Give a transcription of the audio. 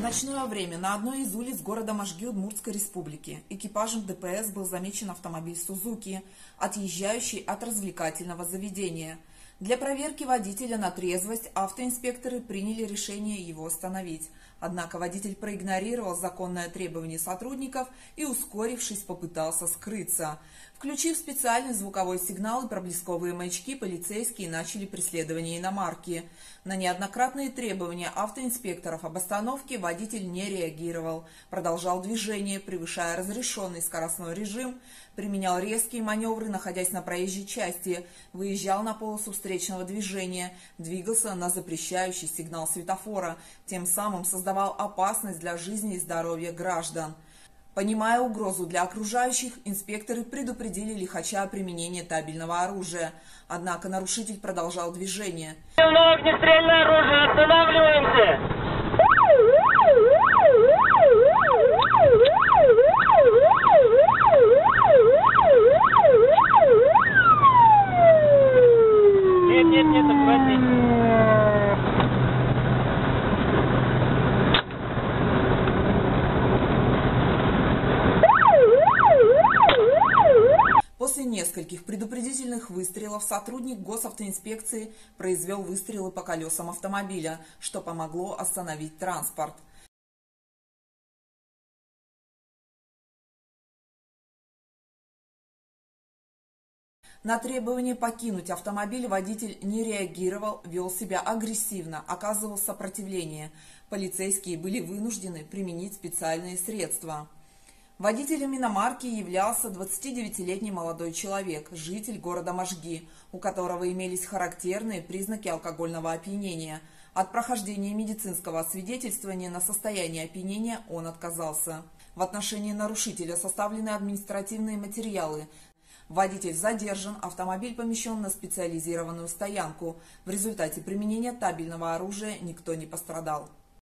Ночное время на одной из улиц города Можги Удмуртской республики экипажем ДПС был замечен автомобиль «Сузуки», отъезжающий от развлекательного заведения. Для проверки водителя на трезвость автоинспекторы приняли решение его остановить. Однако водитель проигнорировал законное требование сотрудников и, ускорившись, попытался скрыться. Включив специальный звуковой сигнал и проблесковые маячки, полицейские начали преследование иномарки. На неоднократные требования автоинспекторов об остановке водитель не реагировал, продолжал движение, превышая разрешенный скоростной режим, применял резкие маневры, находясь на проезжей части, выезжал на полосу встречного движения, двигался на запрещающий сигнал светофора, тем самым создавал опасность для жизни и здоровья граждан. Понимая угрозу для окружающих, инспекторы предупредили лихача о применении табельного оружия. Однако нарушитель продолжал движение. Огнестрельное оружие, останавливаемся! Нескольких предупредительных выстрелов сотрудник госавтоинспекции произвел выстрелы по колесам автомобиля, что помогло остановить транспорт. На требование покинуть автомобиль водитель не реагировал, вел себя агрессивно, оказывал сопротивление. Полицейские были вынуждены применить специальные средства. Водителем иномарки являлся 29-летний молодой человек, житель города Можги, у которого имелись характерные признаки алкогольного опьянения. От прохождения медицинского освидетельствования на состояние опьянения он отказался. В отношении нарушителя составлены административные материалы. Водитель задержан, автомобиль помещен на специализированную стоянку. В результате применения табельного оружия никто не пострадал.